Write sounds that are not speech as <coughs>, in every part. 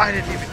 I didn't even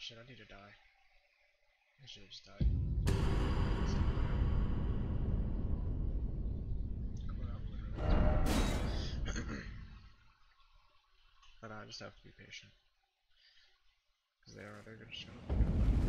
Oh, shit, I need to die. I should have just died. <coughs> But I just have to be patient. Because they are, they're gonna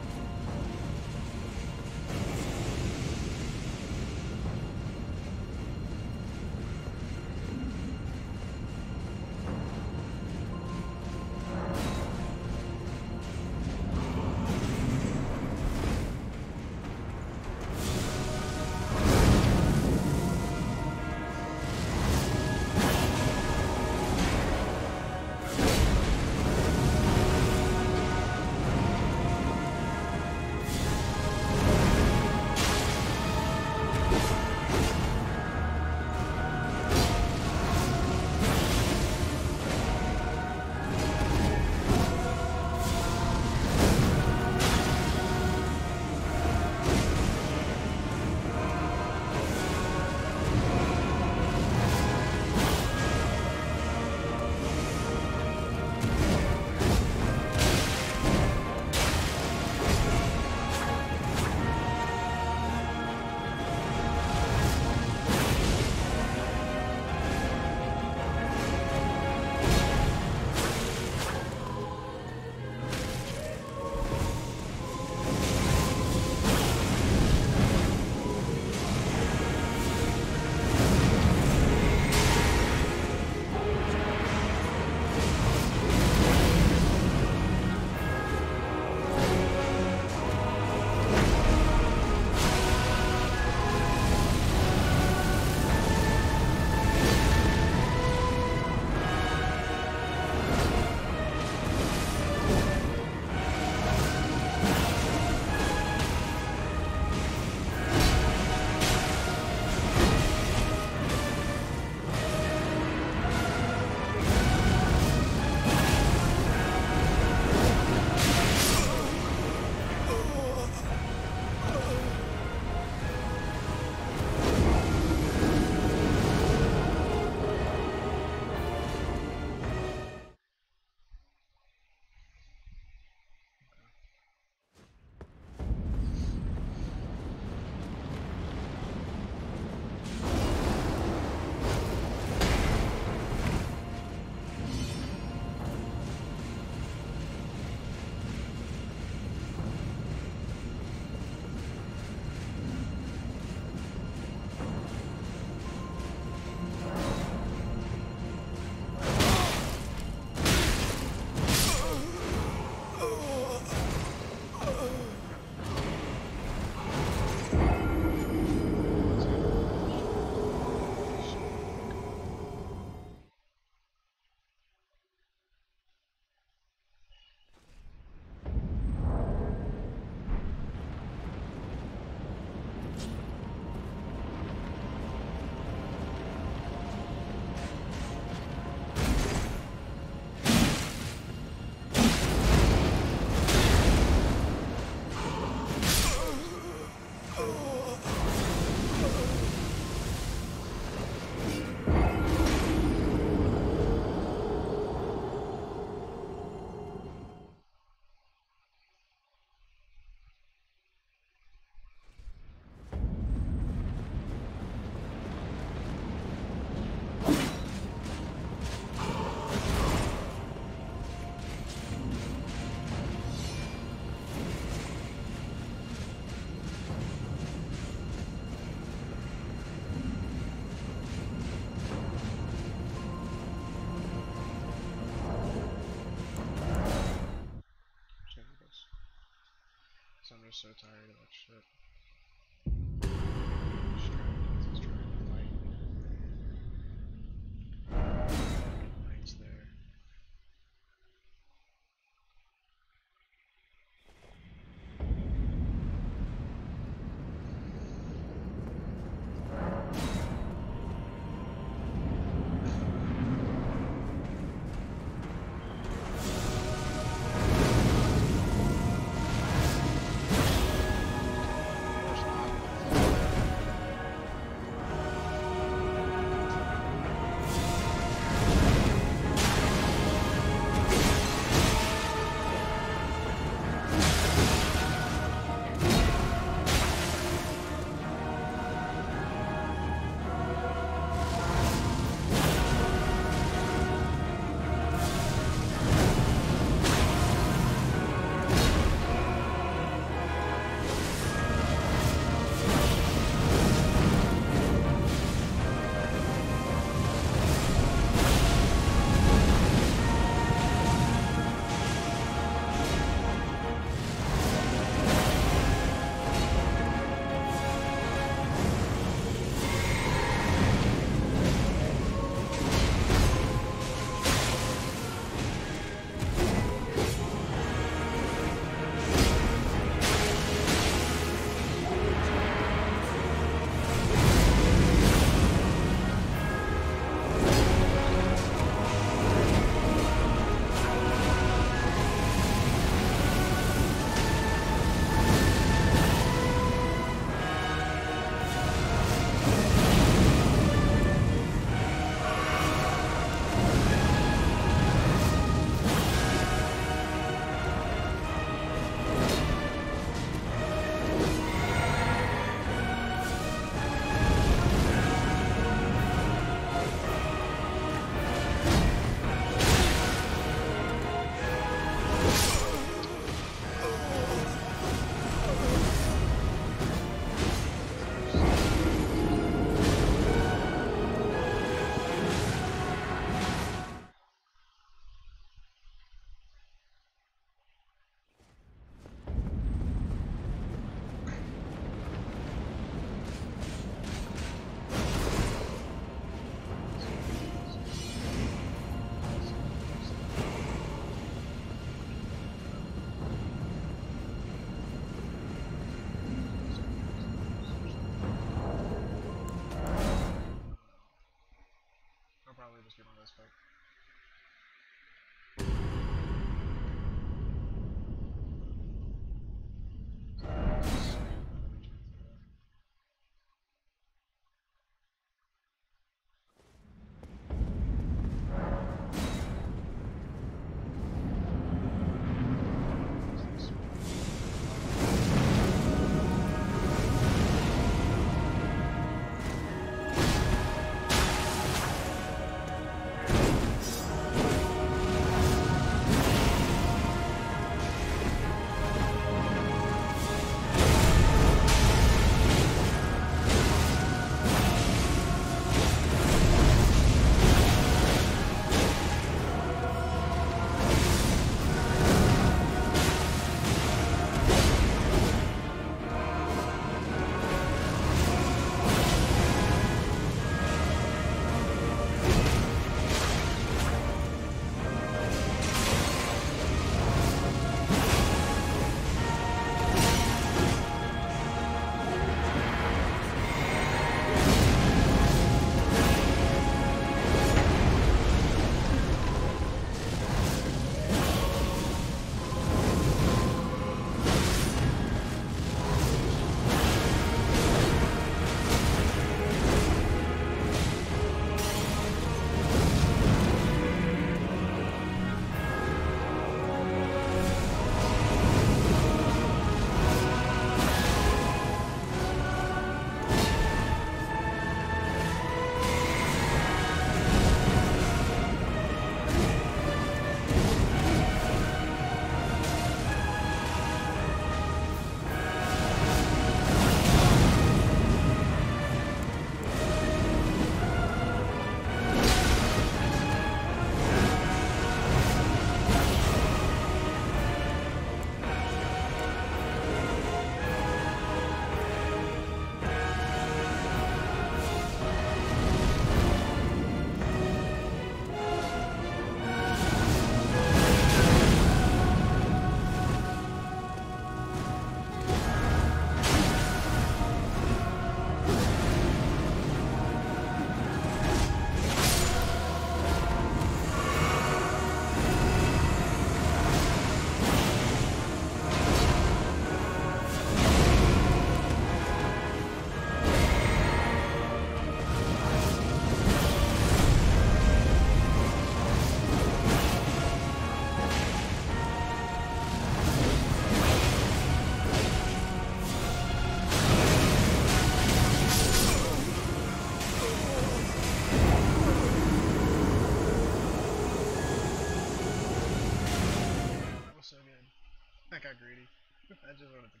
just wanted to